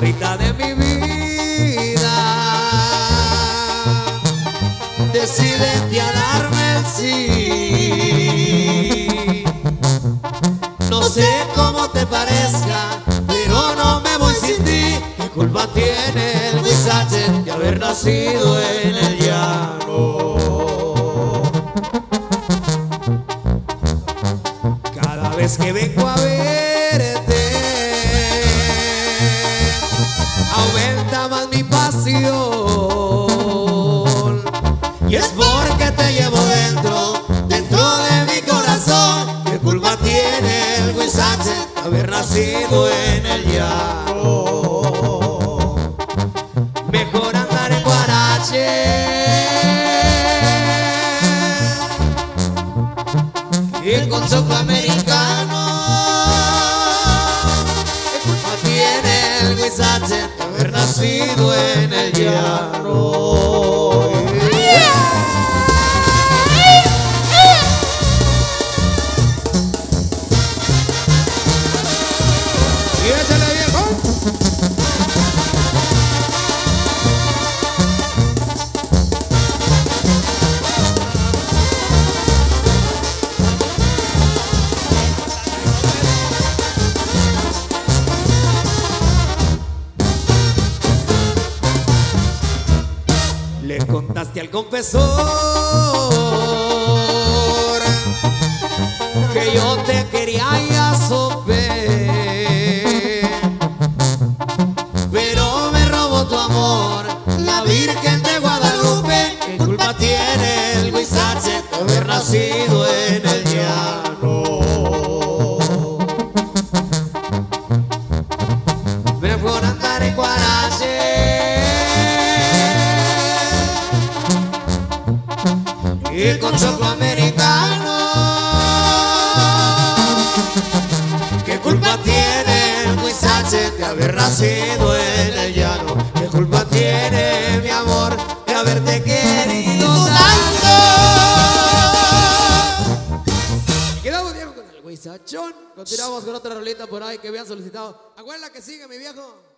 vida de mi vida. Decídete a darme el sí. No sé cómo te parezca, pero no me voy sin ti. ¿Qué culpa tiene el Sánchez de haber nacido en el llano? Cada vez que vengo a verte, aumenta más mi pasión. Y es porque te llevo dentro, dentro de mi corazón. ¿Qué culpa tiene el Luis haber nacido en el llano? Mejor andar en Guarache que con sopa americano. ¿Qué culpa tiene el Luis nacido en el llano? Le contaste al confesor que yo te quería y a sope, pero me robó tu amor la Virgen de Guadalupe. ¿Qué culpa tiene el Huizache de haber nacido Ir con americano. ¿Qué culpa tiene el muchacho de haber nacido en el llano? ¿Qué culpa tiene mi amor de haberte querido tanto? Y Quedamos viejo con el. Continuamos con otra rolita por ahí que habían solicitado. Abuela que sigue mi viejo.